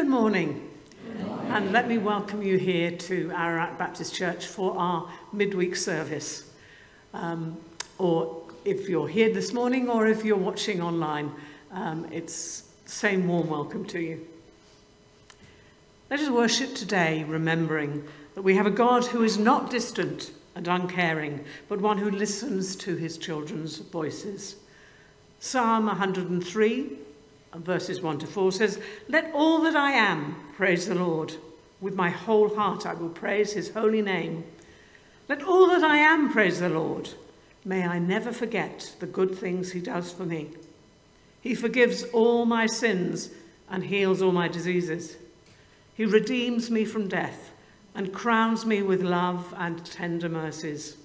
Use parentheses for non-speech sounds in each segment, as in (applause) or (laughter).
Good morning. Good morning. And let me welcome you here to Ararat Baptist Church for our midweek service. Um, or if you're here this morning or if you're watching online, um, it's same warm welcome to you. Let us worship today remembering that we have a God who is not distant and uncaring, but one who listens to his children's voices. Psalm 103 verses 1 to 4 says, Let all that I am praise the Lord. With my whole heart I will praise his holy name. Let all that I am praise the Lord. May I never forget the good things he does for me. He forgives all my sins and heals all my diseases. He redeems me from death and crowns me with love and tender mercies.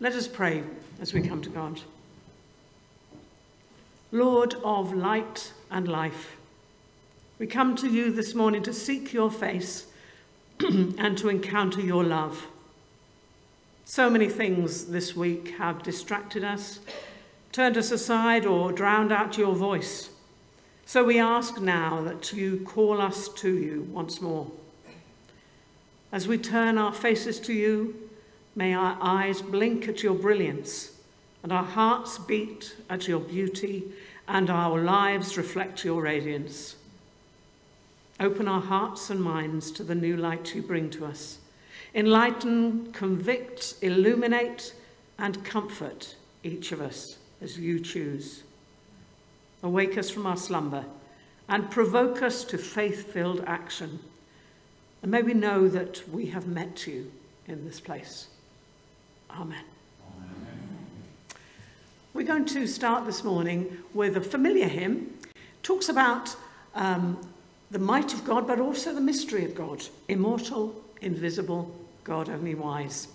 Let us pray as we come to God. Lord of light and life, we come to you this morning to seek your face (clears throat) and to encounter your love. So many things this week have distracted us, turned us aside, or drowned out your voice. So we ask now that you call us to you once more. As we turn our faces to you, may our eyes blink at your brilliance and our hearts beat at your beauty, and our lives reflect your radiance. Open our hearts and minds to the new light you bring to us. Enlighten, convict, illuminate, and comfort each of us as you choose. Awake us from our slumber and provoke us to faith filled action. And may we know that we have met you in this place. Amen. We're going to start this morning with a familiar hymn. Talks about um, the might of God, but also the mystery of God. Immortal, invisible, God only wise.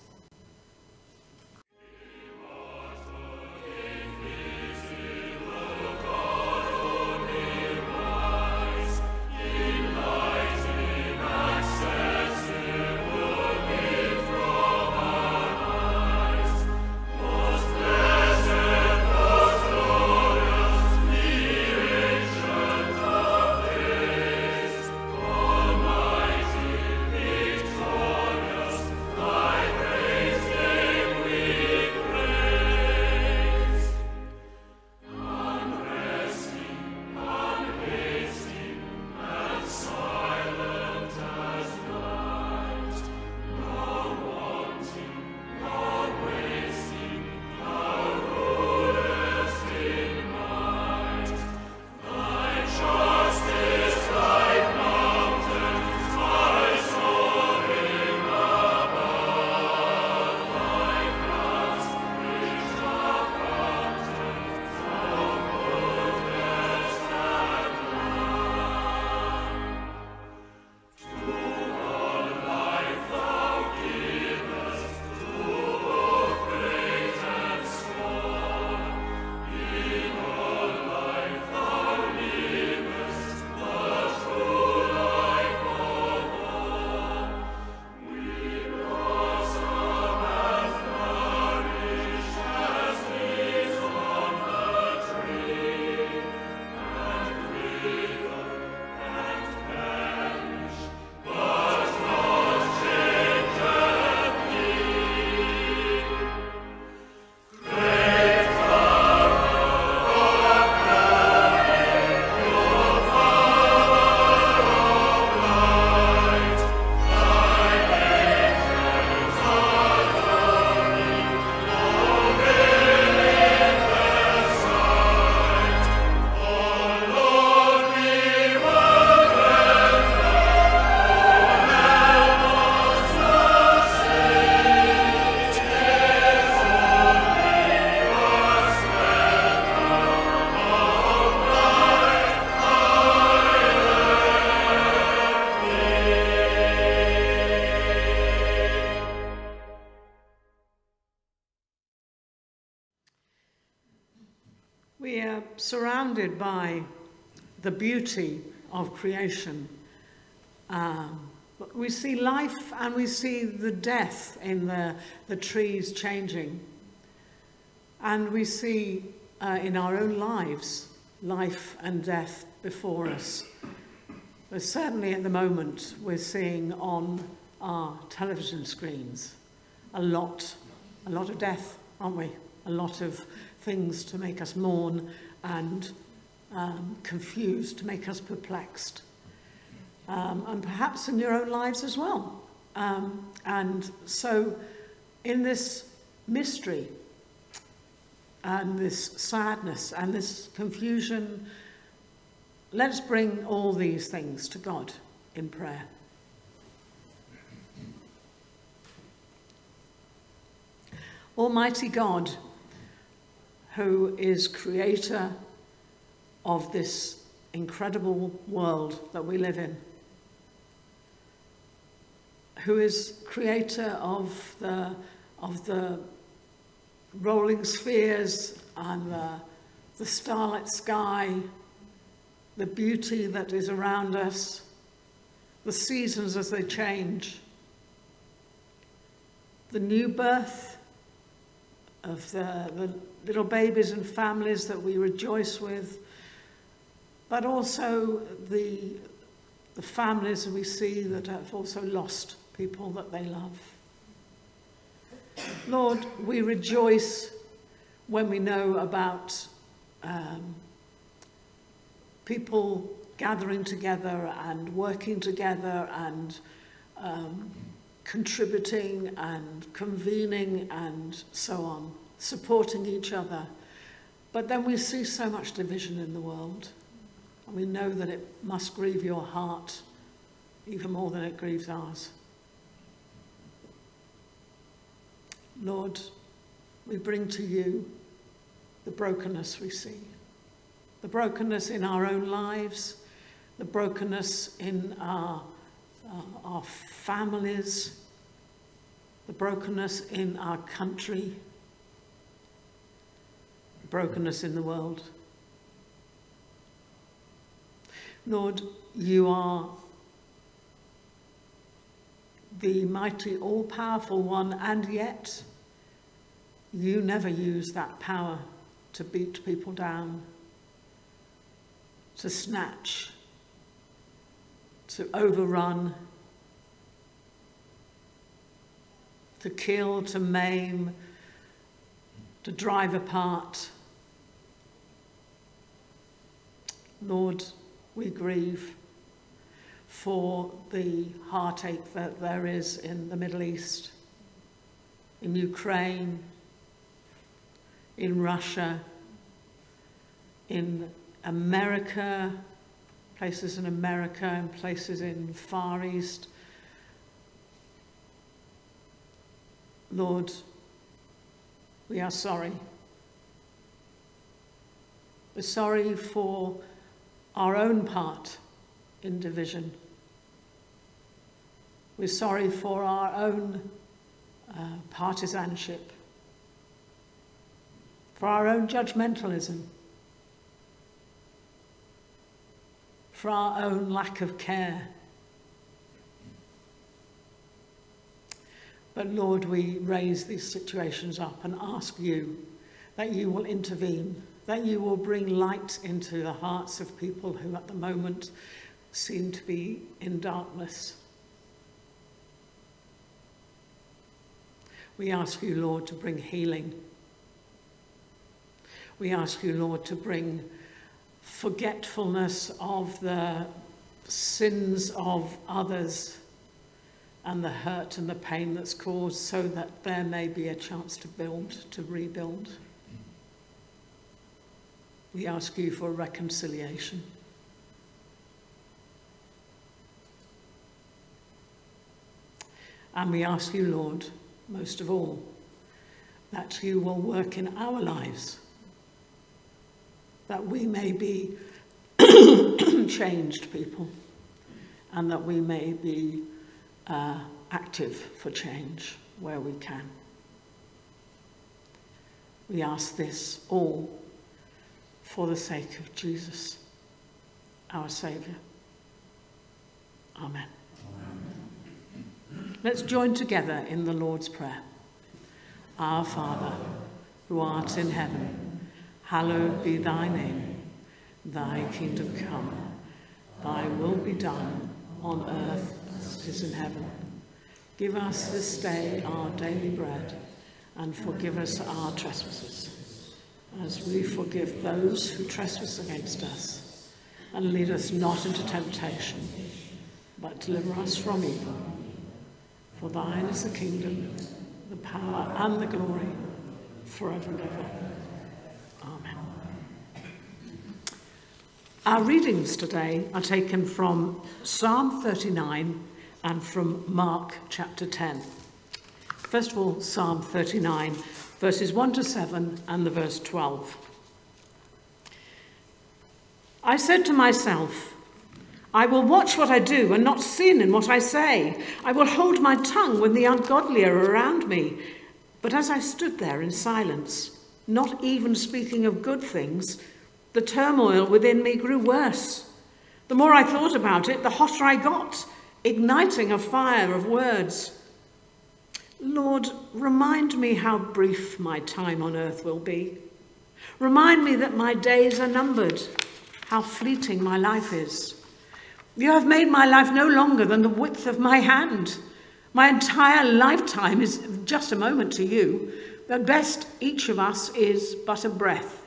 Surrounded by the beauty of creation. Um, we see life and we see the death in the, the trees changing. And we see uh, in our own lives life and death before us. But certainly at the moment, we're seeing on our television screens a lot, a lot of death, aren't we? A lot of things to make us mourn and um, confused, to make us perplexed. Um, and perhaps in your own lives as well. Um, and so, in this mystery and this sadness and this confusion, let's bring all these things to God in prayer. Almighty God, who is creator of this incredible world that we live in, who is creator of the, of the rolling spheres and the, the starlit sky, the beauty that is around us, the seasons as they change, the new birth of the, the little babies and families that we rejoice with, but also the, the families we see that have also lost people that they love. Lord, we rejoice when we know about um, people gathering together and working together and um, contributing and convening and so on, supporting each other. But then we see so much division in the world. And we know that it must grieve your heart even more than it grieves ours. Lord, we bring to you the brokenness we see, the brokenness in our own lives, the brokenness in our, uh, our families, the brokenness in our country, brokenness in the world. Lord, you are the mighty, all powerful one, and yet you never use that power to beat people down, to snatch, to overrun, to kill, to maim, to drive apart. Lord, we grieve for the heartache that there is in the Middle East, in Ukraine, in Russia, in America, places in America and places in Far East. Lord, we are sorry. We're sorry for our own part in division. We're sorry for our own uh, partisanship, for our own judgmentalism, for our own lack of care. But Lord, we raise these situations up and ask you that you will intervene, that you will bring light into the hearts of people who at the moment seem to be in darkness. We ask you, Lord, to bring healing. We ask you, Lord, to bring forgetfulness of the sins of others and the hurt and the pain that's caused so that there may be a chance to build, to rebuild. We ask you for reconciliation. And we ask you, Lord, most of all, that you will work in our lives, that we may be (coughs) changed people, and that we may be uh, active for change where we can. We ask this all for the sake of Jesus, our Saviour. Amen. Let's join together in the Lord's Prayer. Our Father, who art in heaven, hallowed be thy name. Thy kingdom come. thy will be done on earth as it is in heaven. Give us this day our daily bread, and forgive us our trespasses, as we forgive those who trespass against us. And lead us not into temptation, but deliver us from evil. For thine is the kingdom, the power, and the glory, forever and ever. Amen. Our readings today are taken from Psalm 39 and from Mark chapter 10. First of all, Psalm 39, verses 1 to 7 and the verse 12. I said to myself, I will watch what I do and not sin in what I say. I will hold my tongue when the ungodly are around me. But as I stood there in silence, not even speaking of good things, the turmoil within me grew worse. The more I thought about it, the hotter I got, igniting a fire of words. Lord, remind me how brief my time on earth will be. Remind me that my days are numbered, how fleeting my life is. You have made my life no longer than the width of my hand. My entire lifetime is just a moment to you. At best, each of us is but a breath.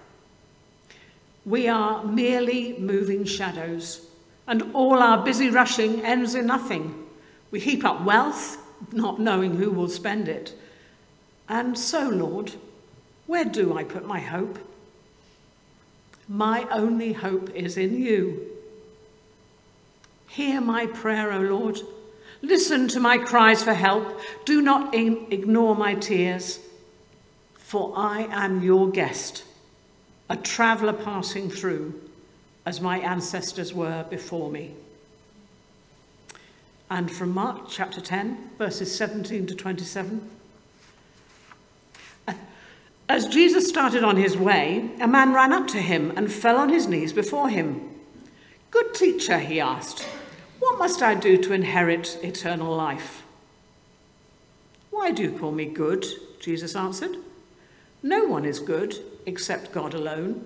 We are merely moving shadows, and all our busy rushing ends in nothing. We heap up wealth, not knowing who will spend it. And so, Lord, where do I put my hope? My only hope is in you. Hear my prayer, O Lord. Listen to my cries for help. Do not ignore my tears, for I am your guest, a traveller passing through, as my ancestors were before me. And from Mark chapter 10, verses 17 to 27. As Jesus started on his way, a man ran up to him and fell on his knees before him. Good teacher, he asked. What must I do to inherit eternal life? Why do you call me good? Jesus answered. No one is good except God alone.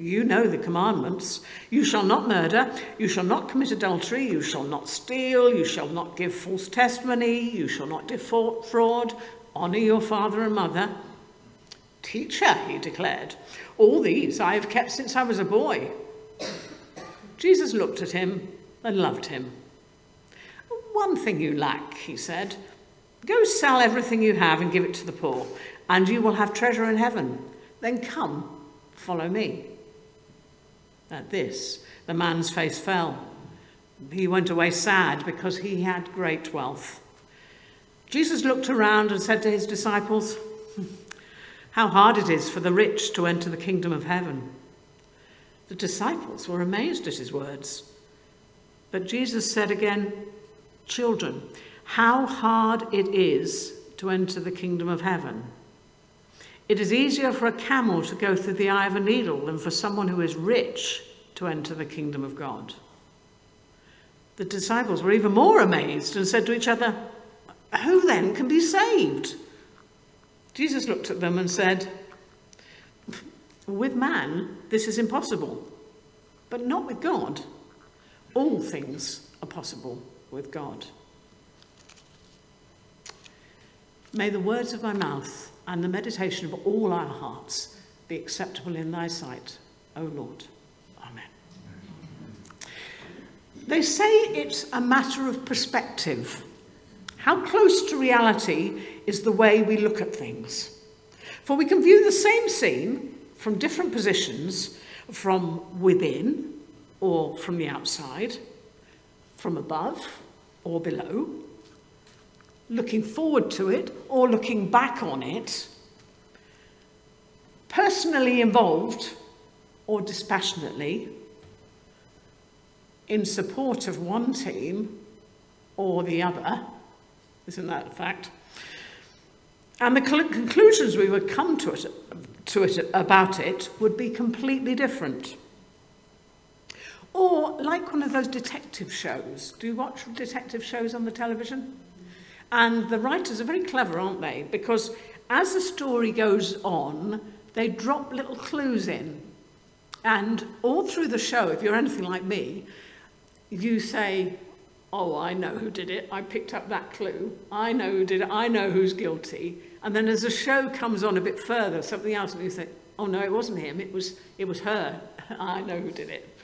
You know the commandments. You shall not murder, you shall not commit adultery, you shall not steal, you shall not give false testimony, you shall not defraud, honour your father and mother. Teacher, he declared, all these I have kept since I was a boy. Jesus looked at him and loved him. One thing you lack, he said. Go sell everything you have and give it to the poor, and you will have treasure in heaven. Then come, follow me. At this, the man's face fell. He went away sad because he had great wealth. Jesus looked around and said to his disciples, How hard it is for the rich to enter the kingdom of heaven. The disciples were amazed at his words. But Jesus said again, Children, how hard it is to enter the kingdom of heaven. It is easier for a camel to go through the eye of a needle than for someone who is rich to enter the kingdom of God. The disciples were even more amazed and said to each other, Who then can be saved? Jesus looked at them and said, With man, this is impossible, but not with God. All things are possible with God. May the words of my mouth and the meditation of all our hearts be acceptable in thy sight, O Lord. Amen. They say it's a matter of perspective. How close to reality is the way we look at things? For we can view the same scene from different positions, from within or from the outside, from above or below, looking forward to it or looking back on it, personally involved or dispassionately, in support of one team or the other. Isn't that a fact? And the conclusions we would come to it, to it about it would be completely different. Or like one of those detective shows. Do you watch detective shows on the television? And the writers are very clever, aren't they? Because as the story goes on, they drop little clues in. And all through the show, if you're anything like me, you say, Oh, I know who did it. I picked up that clue. I know who did it. I know who's guilty. And then as the show comes on a bit further, something else, and you say, Oh, no, it wasn't him. It was, it was her. (laughs) I know who did it.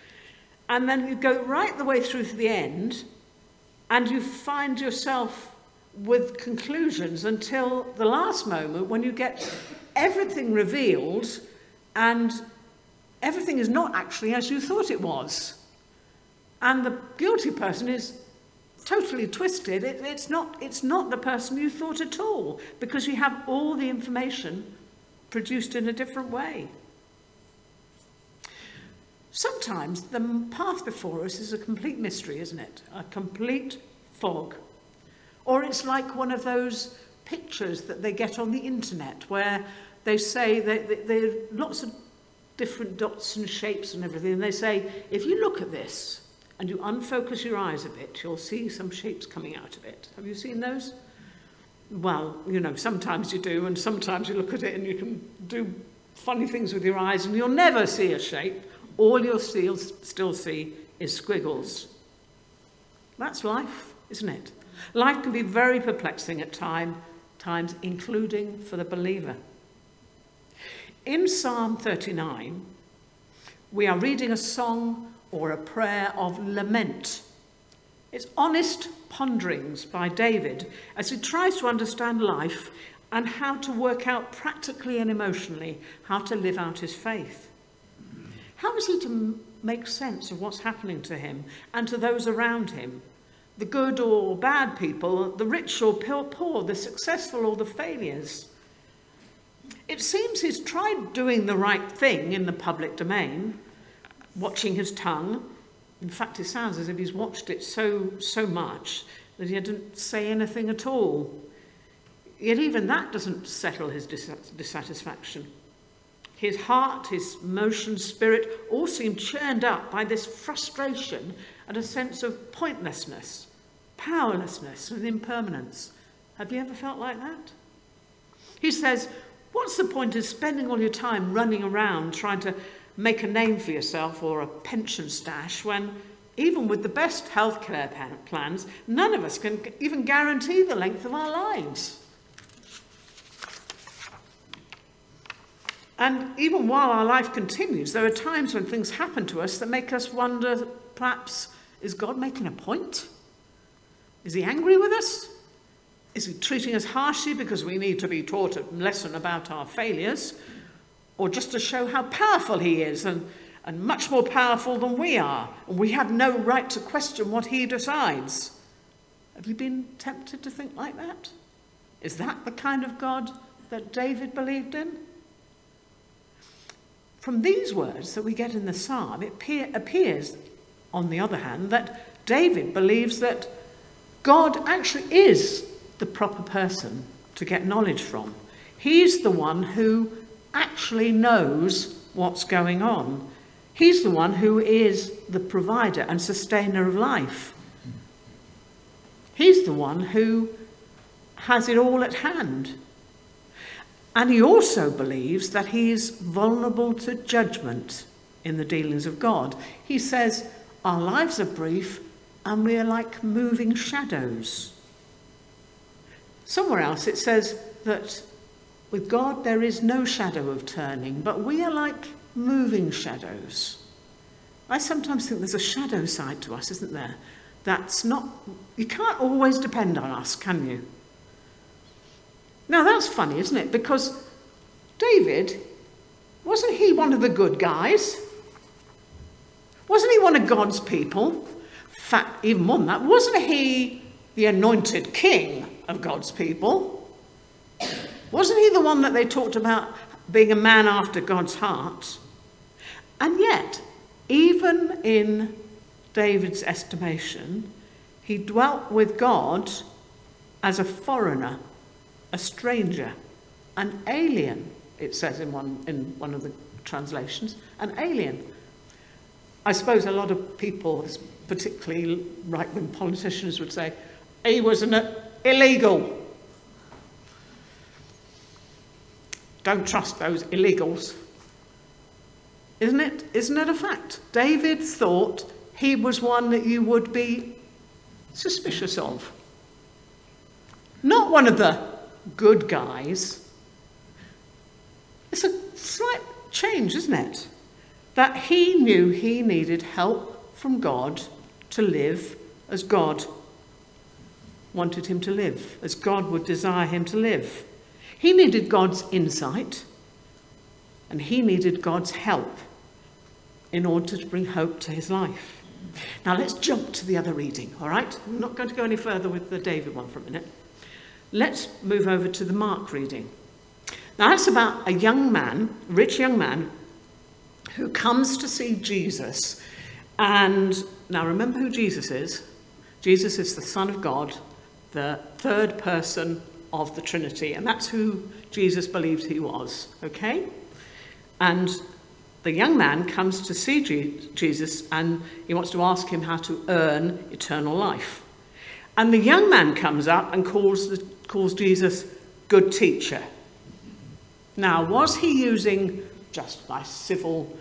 And then you go right the way through to the end, and you find yourself with conclusions until the last moment when you get everything revealed and everything is not actually as you thought it was. And the guilty person is totally twisted. It, it's, not, it's not the person you thought at all because you have all the information produced in a different way. Sometimes the path before us is a complete mystery, isn't it? A complete fog. Or it's like one of those pictures that they get on the internet where they say that there are lots of different dots and shapes and everything. And they say, if you look at this and you unfocus your eyes a bit, you'll see some shapes coming out of it. Have you seen those? Well, you know, sometimes you do, and sometimes you look at it and you can do funny things with your eyes and you'll never see a shape. All you'll still, still see is squiggles. That's life, isn't it? Life can be very perplexing at time, times, including for the believer. In Psalm 39, we are reading a song or a prayer of lament. It's honest ponderings by David as he tries to understand life and how to work out practically and emotionally how to live out his faith. How is he to make sense of what's happening to him and to those around him the good or bad people, the rich or poor, the successful or the failures. It seems he's tried doing the right thing in the public domain, watching his tongue. In fact, it sounds as if he's watched it so, so much that he didn't say anything at all. Yet even that doesn't settle his dissatisfaction. His heart, his motion, spirit all seem churned up by this frustration and a sense of pointlessness, powerlessness, and impermanence. Have you ever felt like that? He says, What's the point of spending all your time running around trying to make a name for yourself or a pension stash when, even with the best healthcare plans, none of us can even guarantee the length of our lives? And even while our life continues, there are times when things happen to us that make us wonder perhaps is God making a point? Is he angry with us? Is he treating us harshly because we need to be taught a lesson about our failures? Or just to show how powerful he is and, and much more powerful than we are, and we have no right to question what he decides? Have you been tempted to think like that? Is that the kind of God that David believed in? From these words that we get in the psalm, it appears on the other hand, that David believes that God actually is the proper person to get knowledge from. He's the one who actually knows what's going on. He's the one who is the provider and sustainer of life. He's the one who has it all at hand. And he also believes that he is vulnerable to judgment in the dealings of God. He says, our lives are brief and we are like moving shadows. Somewhere else it says that with God there is no shadow of turning, but we are like moving shadows. I sometimes think there's a shadow side to us, isn't there? That's not, you can't always depend on us, can you? Now that's funny, isn't it? Because David, wasn't he one of the good guys? Wasn't he one of God's people? In fact, even more than that, wasn't he the anointed king of God's people? Wasn't he the one that they talked about being a man after God's heart? And yet, even in David's estimation, he dwelt with God as a foreigner, a stranger, an alien, it says in one, in one of the translations, an alien. I suppose a lot of people, particularly right wing politicians, would say he was an uh, illegal. Don't trust those illegals. Isn't it? Isn't it a fact? David thought he was one that you would be suspicious of. Not one of the good guys. It's a slight change, isn't it? That he knew he needed help from God to live as God wanted him to live, as God would desire him to live. He needed God's insight and he needed God's help in order to bring hope to his life. Now let's jump to the other reading, all right? I'm not going to go any further with the David one for a minute. Let's move over to the Mark reading. Now that's about a young man, rich young man, who comes to see Jesus. And now remember who Jesus is. Jesus is the Son of God, the third person of the Trinity, and that's who Jesus believes he was, okay? And the young man comes to see Jesus and he wants to ask him how to earn eternal life. And the young man comes up and calls, the, calls Jesus good teacher. Now, was he using just by civil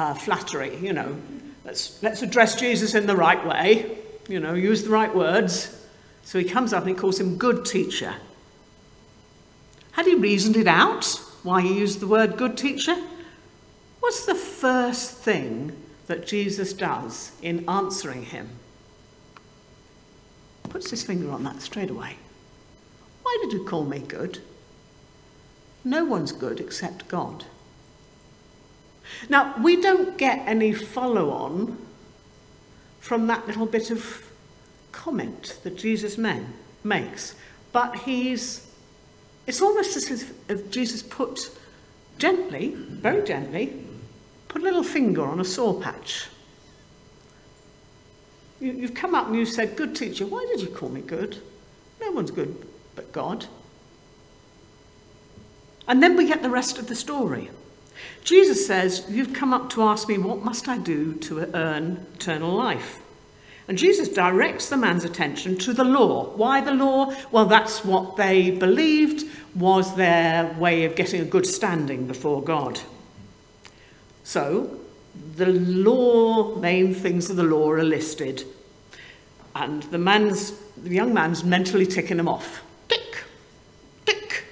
uh, flattery, you know, let's, let's address Jesus in the right way, you know, use the right words. So he comes up and he calls him good teacher. Had he reasoned it out why he used the word good teacher? What's the first thing that Jesus does in answering him? Puts his finger on that straight away. Why did you call me good? No one's good except God. Now, we don't get any follow on from that little bit of comment that Jesus men, makes, but he's, it's almost as if, if Jesus put gently, very gently, put a little finger on a sore patch. You, you've come up and you said, Good teacher, why did you call me good? No one's good but God. And then we get the rest of the story. Jesus says, You've come up to ask me, What must I do to earn eternal life? And Jesus directs the man's attention to the law. Why the law? Well, that's what they believed was their way of getting a good standing before God. So, the law, main things of the law are listed. And the man's, the young man's mentally ticking them off. Tick, tick,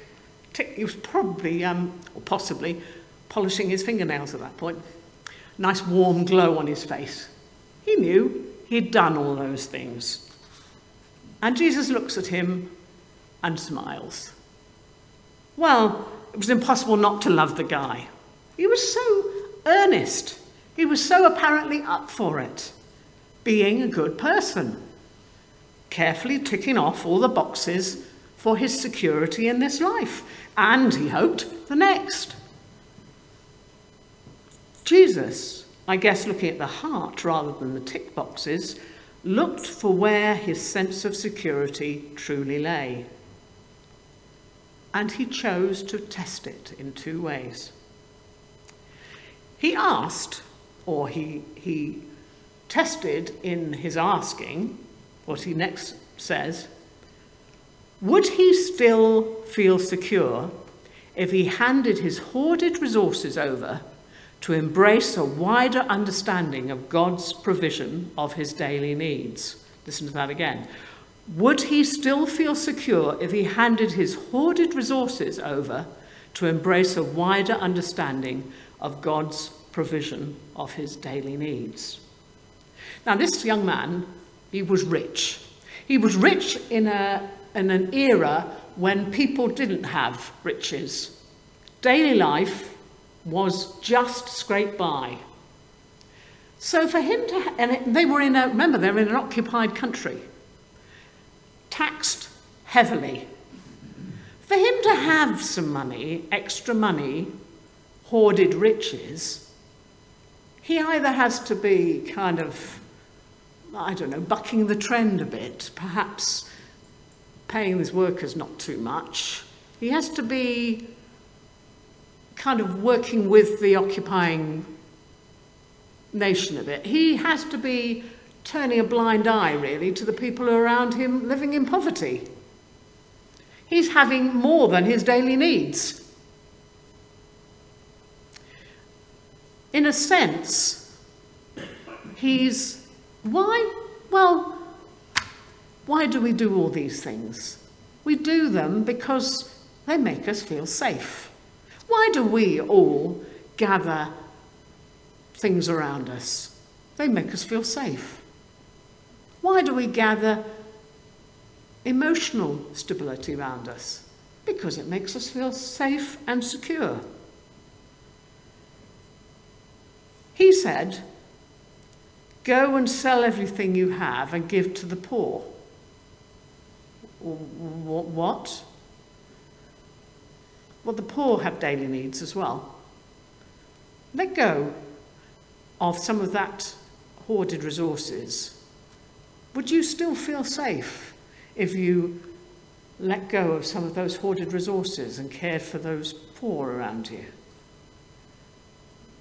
tick. He was probably, um, or possibly, polishing his fingernails at that point. Nice warm glow on his face. He knew he'd done all those things. And Jesus looks at him and smiles. Well, it was impossible not to love the guy. He was so earnest. He was so apparently up for it, being a good person, carefully ticking off all the boxes for his security in this life, and he hoped the next. Jesus, I guess looking at the heart rather than the tick boxes, looked for where his sense of security truly lay. And he chose to test it in two ways. He asked, or he, he tested in his asking, what he next says, would he still feel secure if he handed his hoarded resources over to embrace a wider understanding of God's provision of his daily needs? Listen to that again. Would he still feel secure if he handed his hoarded resources over to embrace a wider understanding of God's provision of his daily needs. Now, this young man, he was rich. He was rich in, a, in an era when people didn't have riches. Daily life was just scraped by. So for him to, and they were in a, remember, they're in an occupied country, taxed heavily. For him to have some money, extra money, hoarded riches, he either has to be kind of, I don't know, bucking the trend a bit, perhaps paying his workers not too much. He has to be kind of working with the occupying nation a bit. He has to be turning a blind eye, really, to the people around him living in poverty. He's having more than his daily needs. in a sense, he's. Why? Well, why do we do all these things? We do them because they make us feel safe. Why do we all gather things around us? They make us feel safe. Why do we gather emotional stability around us? Because it makes us feel safe and secure. He said, Go and sell everything you have and give to the poor. What? Well, the poor have daily needs as well. Let go of some of that hoarded resources. Would you still feel safe if you let go of some of those hoarded resources and cared for those poor around you?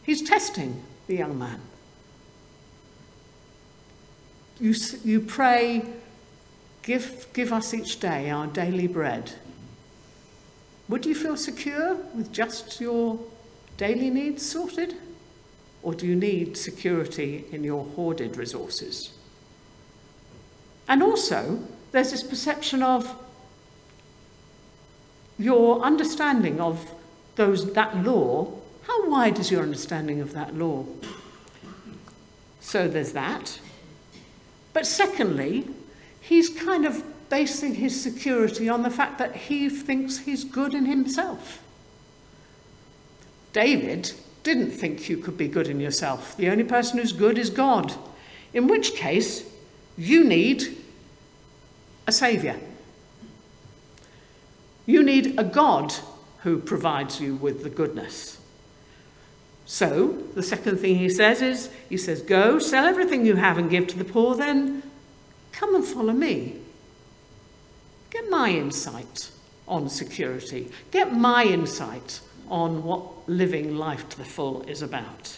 He's testing the young man. You, you pray, give, give us each day our daily bread. Would you feel secure with just your daily needs sorted? Or do you need security in your hoarded resources? And also, there's this perception of your understanding of those, that law. How wide is your understanding of that law? So there's that. But secondly, he's kind of basing his security on the fact that he thinks he's good in himself. David didn't think you could be good in yourself. The only person who's good is God. In which case, you need a saviour. You need a God who provides you with the goodness. So, the second thing he says is, he says, Go, sell everything you have and give to the poor, then come and follow me. Get my insight on security. Get my insight on what living life to the full is about.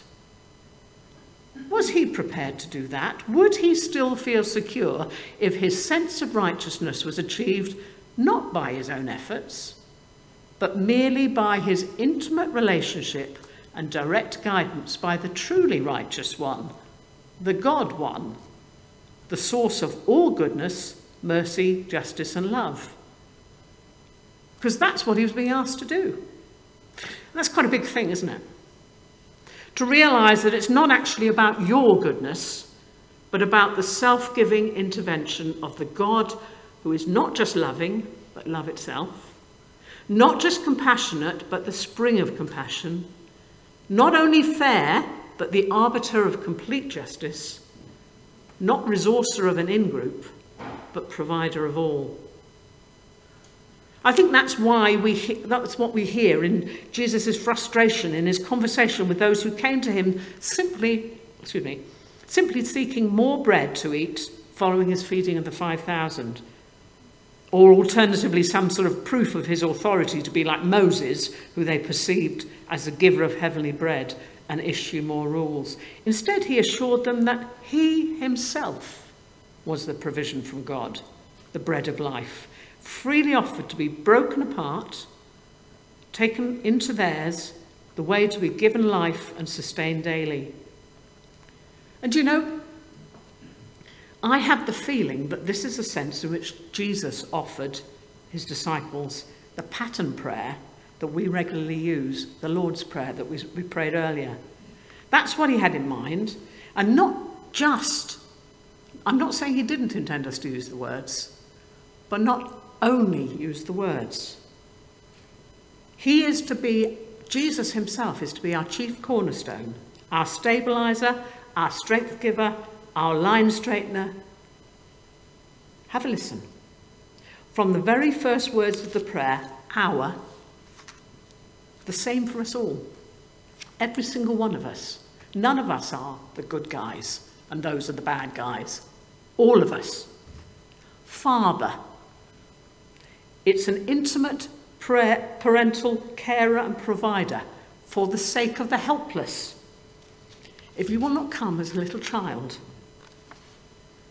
Was he prepared to do that? Would he still feel secure if his sense of righteousness was achieved not by his own efforts, but merely by his intimate relationship and direct guidance by the truly righteous one, the God one, the source of all goodness mercy, justice, and love. Because that's what he was being asked to do. And that's quite a big thing, isn't it? To realize that it's not actually about your goodness, but about the self giving intervention of the God who is not just loving, but love itself, not just compassionate, but the spring of compassion, not only fair, but the arbiter of complete justice, not resourcer of an in group but provider of all. I think that's why we that's what we hear in Jesus' frustration in his conversation with those who came to him simply, excuse me, simply seeking more bread to eat following his feeding of the 5,000. Or alternatively, some sort of proof of his authority to be like Moses, who they perceived as the giver of heavenly bread and issue more rules. Instead, he assured them that he himself was the provision from God, the bread of life, freely offered to be broken apart, taken into theirs, the way to be given life and sustained daily. And you know, I have the feeling that this is a sense in which Jesus offered his disciples the pattern prayer that we regularly use, the Lord's Prayer that we, we prayed earlier. That's what he had in mind, and not just I'm not saying he didn't intend us to use the words, but not only use the words. He is to be, Jesus himself is to be our chief cornerstone, our stabilizer, our strength giver, our line straightener. Have a listen. From the very first words of the prayer, our, the same for us all. Every single one of us. None of us are the good guys, and those are the bad guys all of us. Father. It's an intimate parental carer and provider for the sake of the helpless. If you will not come as a little child,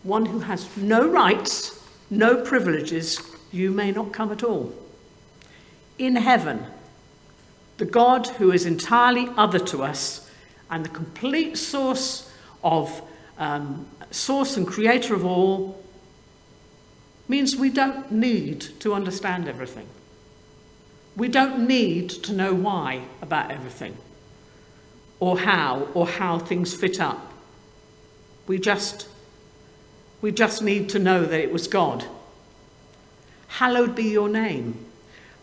one who has no rights, no privileges, you may not come at all. In heaven, the God who is entirely other to us and the complete source of um, source and creator of all means we don't need to understand everything. We don't need to know why about everything or how or how things fit up. We just we just need to know that it was God. Hallowed be your name.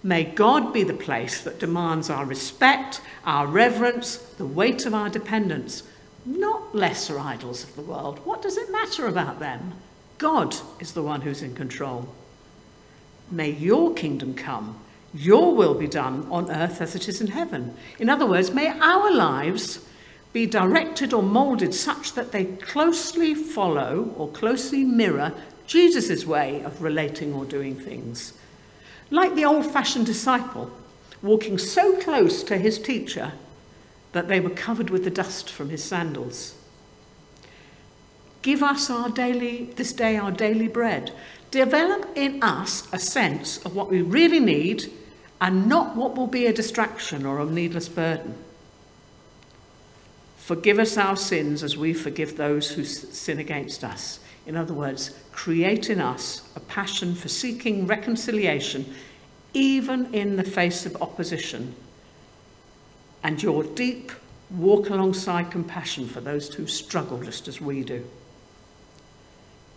May God be the place that demands our respect, our reverence, the weight of our dependence, not lesser idols of the world. What does it matter about them? God is the one who's in control. May your kingdom come, your will be done on earth as it is in heaven. In other words, may our lives be directed or moulded such that they closely follow or closely mirror Jesus' way of relating or doing things. Like the old fashioned disciple, walking so close to his teacher that they were covered with the dust from his sandals. Give us our daily, this day our daily bread. Develop in us a sense of what we really need and not what will be a distraction or a needless burden. Forgive us our sins as we forgive those who sin against us. In other words, create in us a passion for seeking reconciliation, even in the face of opposition, and your deep walk alongside compassion for those who struggle just as we do.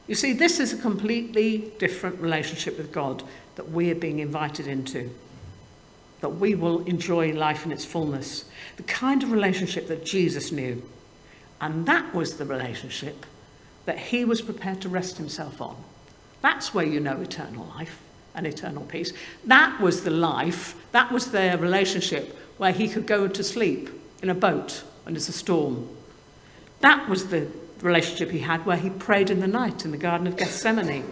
You see, this is a completely different relationship with God that we are being invited into that we will enjoy life in its fullness. The kind of relationship that Jesus knew. And that was the relationship that he was prepared to rest himself on. That's where you know eternal life and eternal peace. That was the life, that was their relationship where he could go to sleep in a boat when there's a storm. That was the relationship he had where he prayed in the night in the Garden of Gethsemane.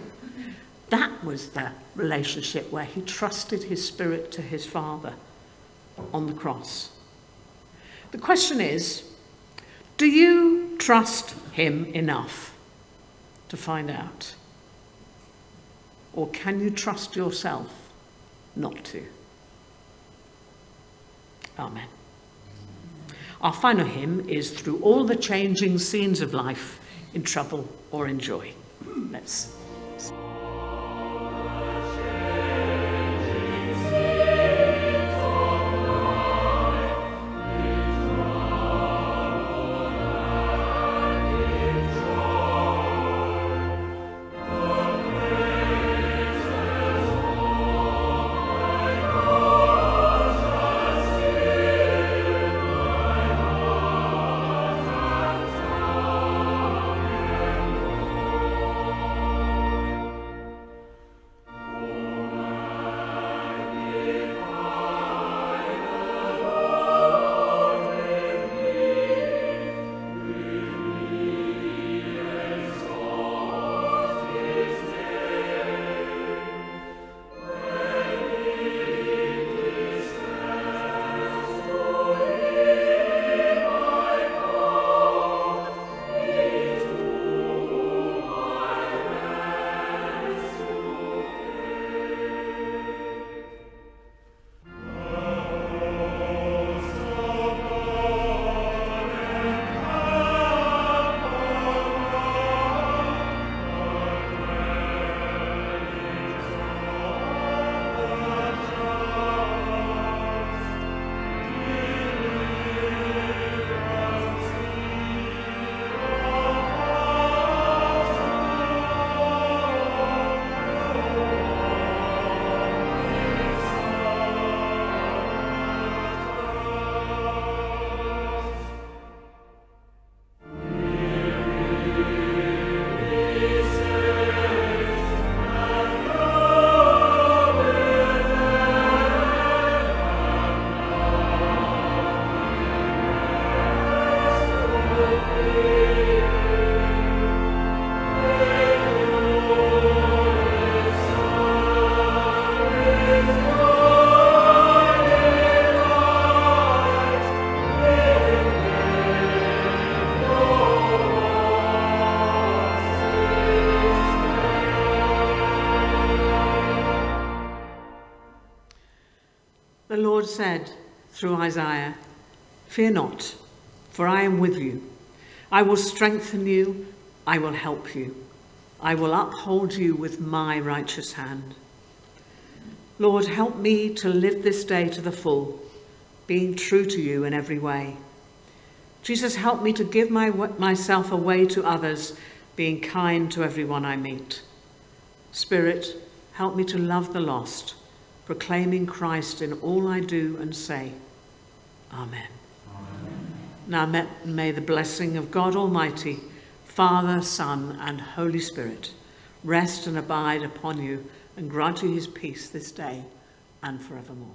That was the relationship where he trusted his spirit to his Father on the cross. The question is do you trust him enough to find out? Or can you trust yourself not to? Amen. Our final hymn is Through All the Changing Scenes of Life, in Trouble or in Joy. Let's said through Isaiah, Fear not, for I am with you. I will strengthen you, I will help you. I will uphold you with my righteous hand. Lord, help me to live this day to the full, being true to you in every way. Jesus, help me to give my, myself away to others, being kind to everyone I meet. Spirit, help me to love the lost, proclaiming Christ in all I do and say. Amen. Now may, may the blessing of God Almighty, Father, Son, and Holy Spirit rest and abide upon you and grant you his peace this day and forevermore.